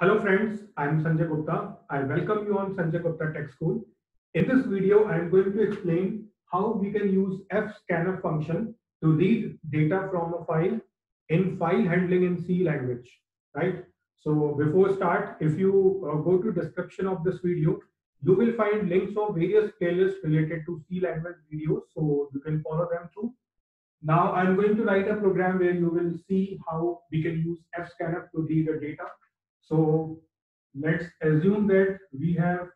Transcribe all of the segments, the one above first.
Hello friends, I am Sanjay Gupta. I welcome you on Sanjay Gupta Tech School. In this video, I am going to explain how we can use fscanf function to read data from a file in file handling in C language, right? So before start, if you uh, go to description of this video, you will find links of various playlists related to C language videos, so you can follow them through. Now I'm going to write a program where you will see how we can use fscanf to read the data. So let's assume that we have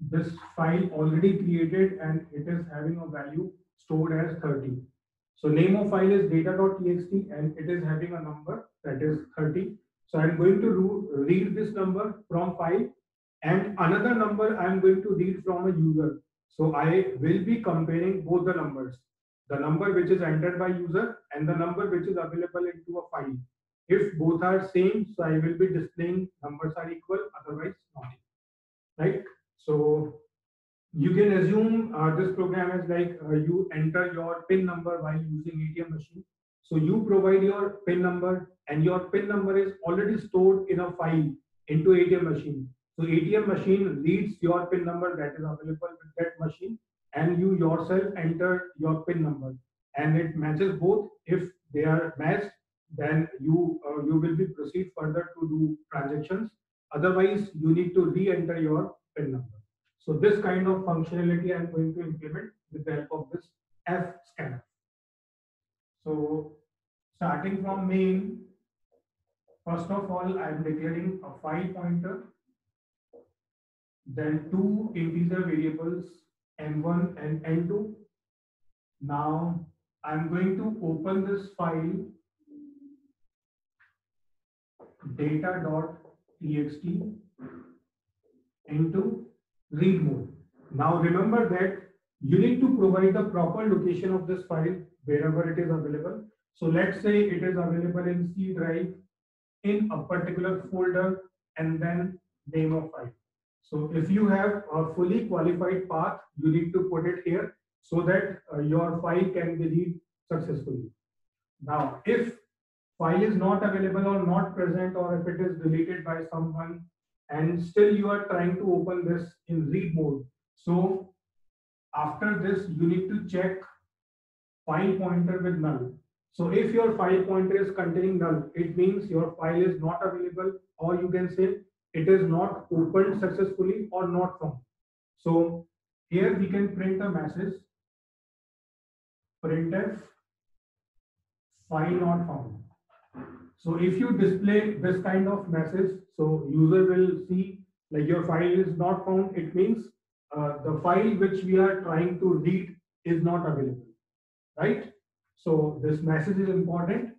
this file already created and it is having a value stored as 30. So name of file is data.txt and it is having a number that is 30. So I'm going to read this number from file and another number I'm going to read from a user. So I will be comparing both the numbers, the number which is entered by user and the number which is available into a file. If both are same, so I will be displaying numbers are equal, otherwise not. Right? So you can assume uh, this program is like uh, you enter your PIN number while using ATM machine. So you provide your PIN number and your PIN number is already stored in a file into ATM machine. So ATM machine reads your PIN number that is available with that machine and you yourself enter your PIN number and it matches both. If they are matched, then you uh, you will be proceed further to do transactions. Otherwise, you need to re-enter your PIN number. So this kind of functionality I'm going to implement with the help of this F scanf. So starting from main, first of all, I'm declaring a file pointer, then two integer variables n1 and n2. Now I'm going to open this file data.txt into read mode. Now remember that you need to provide the proper location of this file wherever it is available. So let's say it is available in C drive in a particular folder and then name of file. So if you have a fully qualified path, you need to put it here so that uh, your file can be read successfully. Now, if file is not available or not present or if it is deleted by someone and still you are trying to open this in read mode. So after this, you need to check file pointer with null. So if your file pointer is containing null, it means your file is not available or you can say it is not opened successfully or not found. So here we can print a message printf file not found. So if you display this kind of message, so user will see like your file is not found, it means uh, the file which we are trying to read is not available, right? So this message is important.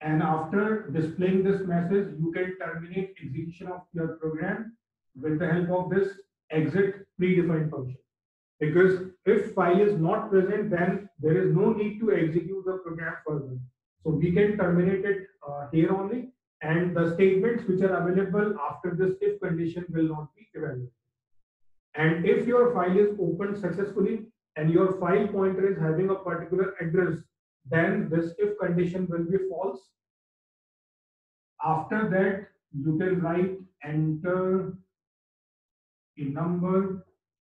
And after displaying this message, you can terminate execution of your program with the help of this exit predefined function. Because if file is not present, then there is no need to execute the program further. So we can terminate it uh, here only and the statements which are available after this if condition will not be evaluated. And if your file is opened successfully and your file pointer is having a particular address, then this if condition will be false. After that, you can write enter a number.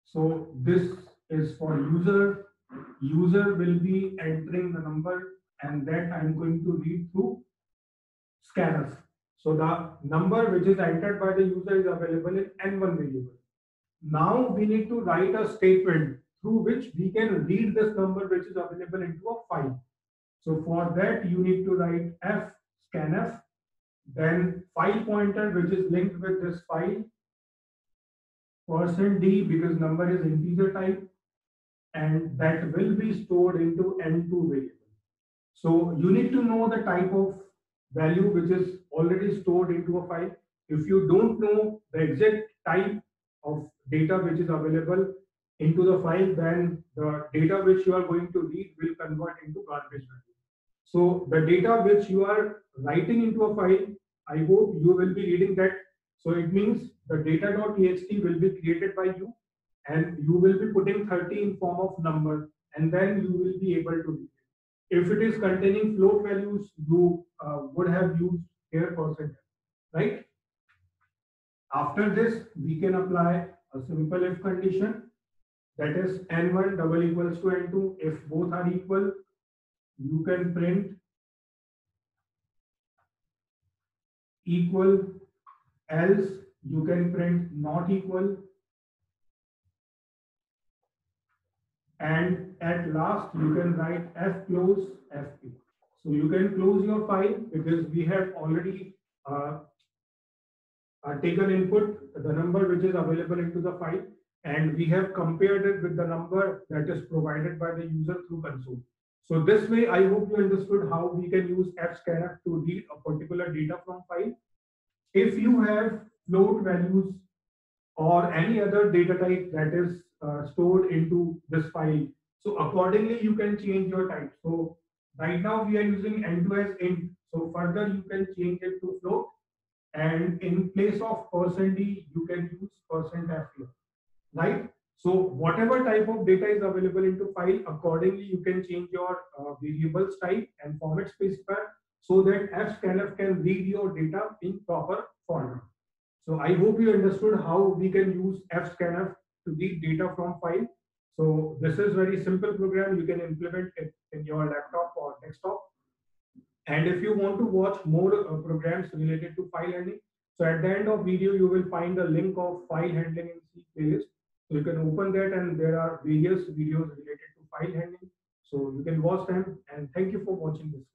So this is for user. User will be entering the number and that I'm going to read through scanf. So the number which is entered by the user is available in N1 variable. Now we need to write a statement through which we can read this number which is available into a file. So for that you need to write f scanf, then file pointer which is linked with this file, percent %d because number is integer type, and that will be stored into N2 variable. So you need to know the type of value which is already stored into a file. If you don't know the exact type of data which is available into the file, then the data which you are going to read will convert into garbage value. So the data which you are writing into a file, I hope you will be reading that. So it means the data.txt will be created by you and you will be putting 30 in form of number and then you will be able to read. If it is containing float values, you uh, would have used here percent. right? After this, we can apply a simple if condition that is n1 double equals to n2. If both are equal, you can print equal else you can print not equal and at last you can write f close fp so you can close your file because we have already uh, uh, taken input the number which is available into the file and we have compared it with the number that is provided by the user through console. So this way, I hope you understood how we can use fscanf to read a particular data from file. If you have float values or any other data type that is uh, stored into this file, so accordingly you can change your type. So right now we are using n2 as int. So further you can change it to float and in place of percent %d, you can use percent %f here, right? So whatever type of data is available into file, accordingly you can change your uh, variables type and format specifier so that fscanf can read your data in proper format. So I hope you understood how we can use fscanf to read data from file. So this is very simple program. You can implement it in your laptop or desktop. And if you want to watch more uh, programs related to file handling, so at the end of video, you will find a link of file handling in C playlist. So you can open that and there are various videos related to file handling. So you can watch them and thank you for watching this.